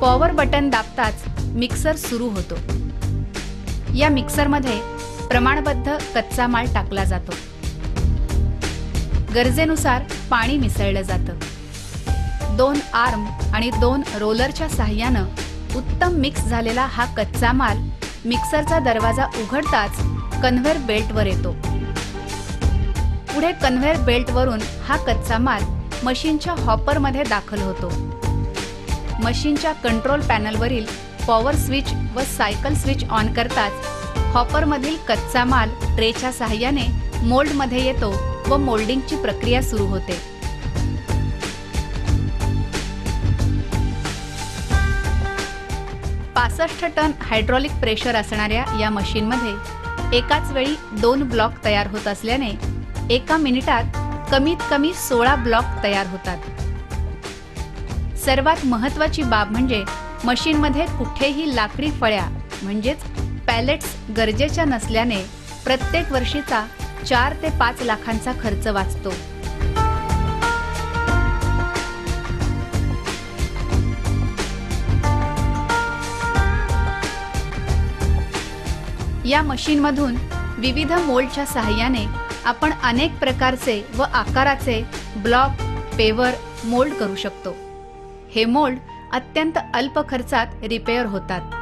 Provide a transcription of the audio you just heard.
Power button दाबताच mixer सुरू होतो. या मिक्सरमध्ये प्रमाणबद्ध कच्चा माल टाकला जातो. गरजेनुसार पाणी मिसळलं जातं. दोन आर्म आणि दोन रोलरच्या साह्यानं उत्तम मिक्स झालेला हा कच्चा माल मिक्सरचा दरवाजा उघडताच कन्व्हेअर बेल्टवर येतो. पुढे कन्व्हेअर बेल्टवरून हा कच्चा माल मशीनच्या हॉपरमध्ये दाखल होतो. मशीनच्या कंट्रोल पॅनलवरील पॉवर स्विच व सायकल स्विच ऑन करताच हॉपरमधील कच्चा माल ट्रेच्या सहाय्याने मोल्डमध्ये येतो व मोल्डिंगची प्रक्रिया सुरू होते. पासष्ट टन हायड्रॉलिक प्रेशर असणाऱ्या या मशीनमध्ये एकाच वेळी दोन ब्लॉक तयार होत असल्याने एका मिनिटात कमीत कमी सोळा ब्लॉक तयार होतात. सर्वात महत्वाची बाब म्हणजे मशीनमध्ये कुठेही लाकडी फळ्या म्हणजेच पॅलेट्स गरजेच्या नसल्याने प्रत्येक वर्षीचा चार ते पाच लाखांचा खर्च वाचतो. या मशीनमधून विविध मोल्डच्या सहाय्याने आपण अनेक प्रकारचे व आकाराचे ब्लॉक पेवर मोल्ड करू शकतो. हे मोल्ड अत्यंत अल्प खर्चात रिपेअर होतात.